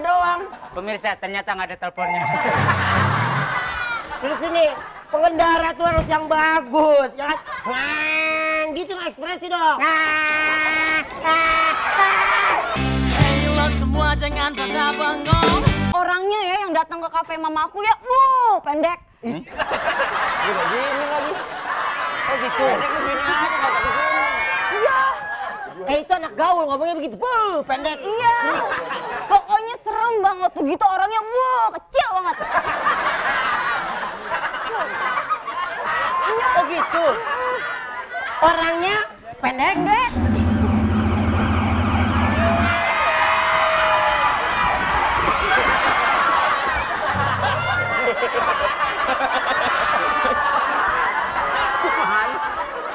doang. Pemirsa, ternyata nggak ada teleponnya. Di sini pengendara tuh harus yang bagus, ya kan? Nah, gitu lah ekspresi dong. Nah, nah, nah. Hey lo semua jangan pada bengong Orangnya ya yang datang ke kafe mamaku ya, wuh pendek. Gini lagi. Oh gitu. Pendek aja, nggak usah begini. Iya, Eh itu anak gaul ngomongnya begitu, Puh, pendek. iya. Pokoknya serem banget tuh gitu orangnya, wuh kecil banget. Oh gitu. Orangnya pendek. Pendek.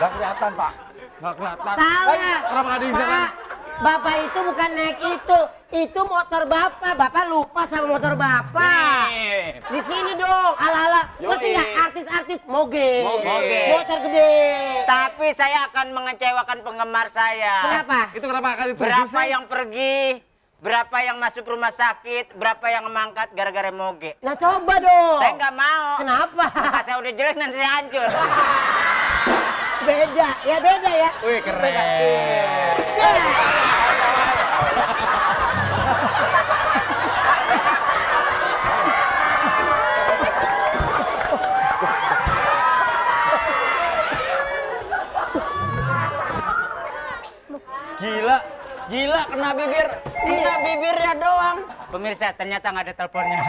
Gak kelihatan pak, gak kelihatan. Salah. Eh, gak diinjak Pak, Bapak itu bukan naik itu, itu motor bapak. Bapak lupa sama motor bapak. Di sini dong, ala-ala. Ngerti nggak artis-artis moge. Moge. Motor gede. Tapi saya akan mengecewakan penggemar saya. Kenapa? Itu kenapa akan Berapa sih? yang pergi, berapa yang masuk rumah sakit, berapa yang mangkat gara-gara moge. Nah coba dong. Saya nggak mau. Kenapa? Muka saya udah jelek nanti saya hancur. Beda, ya beda ya. Wih keren. Beda. Ya. Gila, gila kena bibir, kena bibirnya doang. Pemirsa, ternyata nggak ada teleponnya.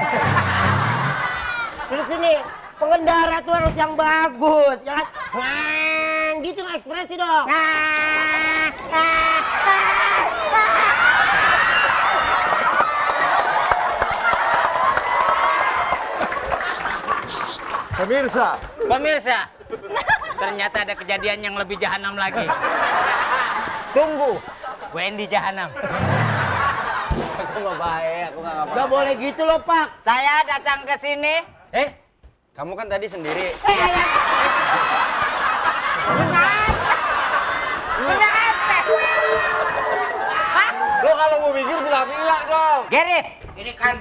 Di sini pengendara tuh harus yang bagus, ya kan? Nah, gitu lah ekspresi dong. Nah, nah, nah. Pemirsa, Pemirsa, ternyata ada kejadian yang lebih jahanam lagi. Tunggu, Wendy jahanam. aku nggak baik, aku nggak Gak boleh gitu loh, Pak. Saya datang ke sini. Eh, kamu kan tadi sendiri. Eh, ayam. Lo kalau mau mikir bilang-bilang dong. Gary, ini kan